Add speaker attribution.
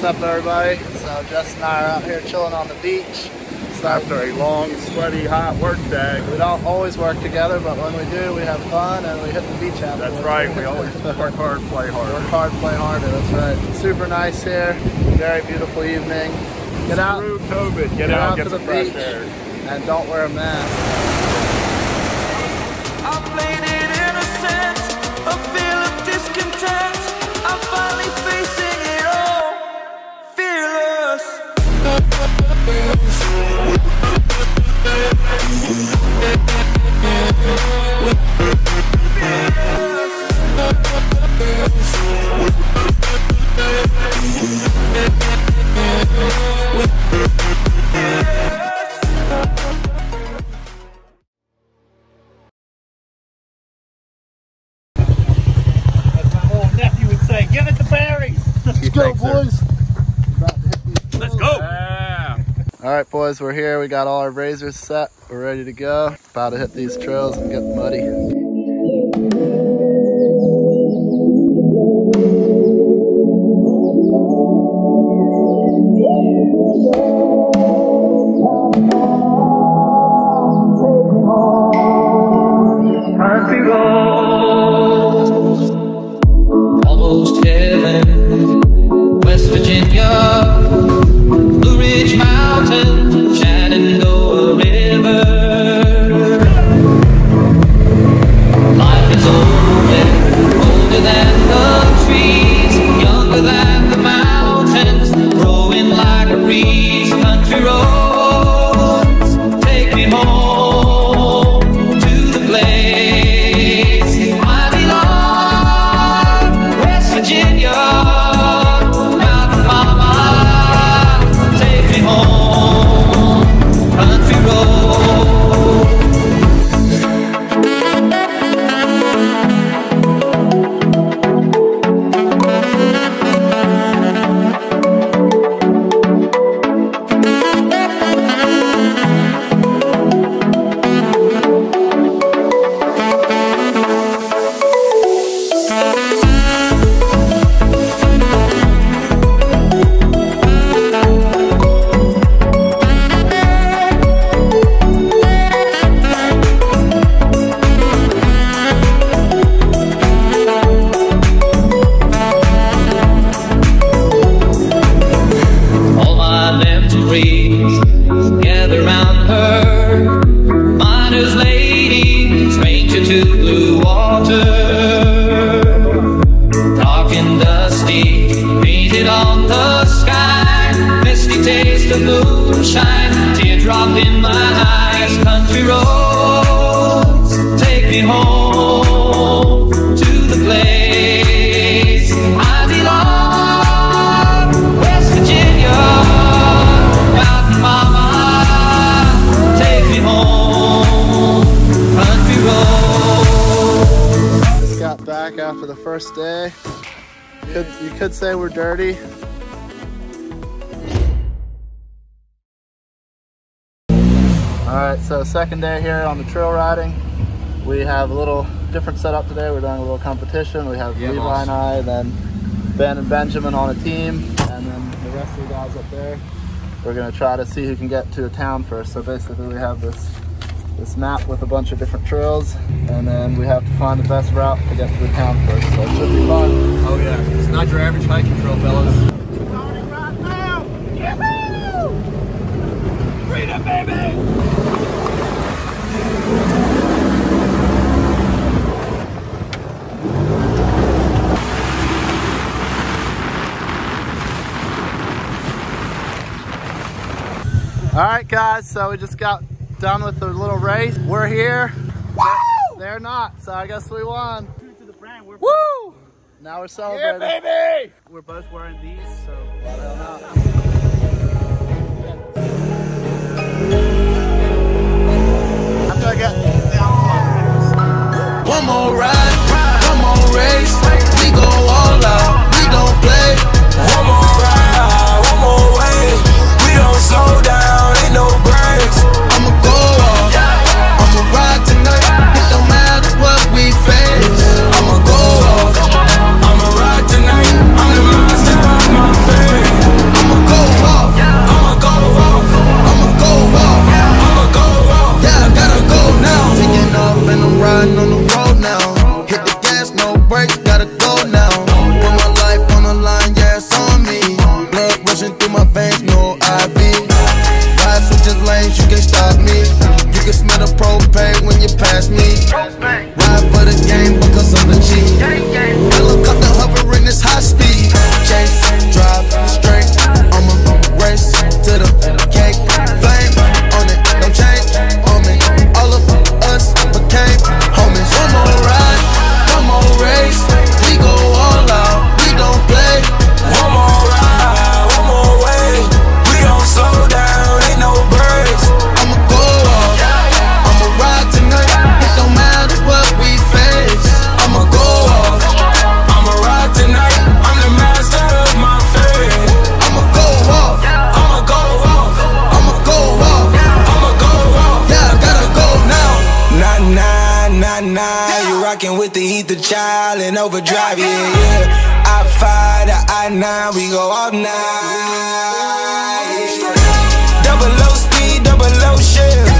Speaker 1: What's up, everybody? So Jess and I are out here chilling on the beach.
Speaker 2: So after a long, sweaty, hot work day.
Speaker 1: We don't always work together, but when we do, we have fun and we hit the beach after.
Speaker 2: That's right. We always work hard, play hard.
Speaker 1: Work hard, play harder. That's right. Super nice here. Very beautiful evening. Get out.
Speaker 2: Screw COVID. Get,
Speaker 1: Get
Speaker 2: out,
Speaker 1: out
Speaker 2: get
Speaker 1: to
Speaker 2: some
Speaker 1: the
Speaker 2: fresh
Speaker 1: beach.
Speaker 2: air.
Speaker 1: And don't wear a mask.
Speaker 3: I played it innocent, a feel of discontent. I'm finally
Speaker 1: Let's go, boys.
Speaker 4: Let's go.
Speaker 2: Yeah.
Speaker 1: All right, boys, we're here. We got all our razors set. We're ready to go. About to hit these trails and get muddy.
Speaker 3: Lady, to blue water. Dark and dusty, painted on the sky. Misty taste of moonshine, teardrop in my eyes.
Speaker 1: After the first day. Could, you could say we're dirty. All right, so second day here on the trail riding. We have a little different setup today. We're doing a little competition. We have
Speaker 2: Yeah,
Speaker 1: Levi
Speaker 2: boss.
Speaker 1: and I, then Ben and Benjamin on a team, and then the rest of the guys up there. We're gonna try to see who can get to a town first. So basically we have this this map with a bunch of different trails, and then we have to find the best route to get to the town first. So it should be fun.
Speaker 2: Oh yeah. It's not your average hiking trail, fellas.
Speaker 4: Freedom, baby.
Speaker 1: All right, guys. So we just got done with the little race. We're here. Woo! They're not. So I guess we won.
Speaker 4: To the brand, we're,
Speaker 1: Woo! Now we're celebrating.
Speaker 2: baby!
Speaker 4: we're both wearing these, so
Speaker 1: After I get
Speaker 5: One more ride, Fucking with the heat, the
Speaker 6: child, and overdrive, yeah, yeah. I five, the I nine, we go all night. Double low speed, double low shift.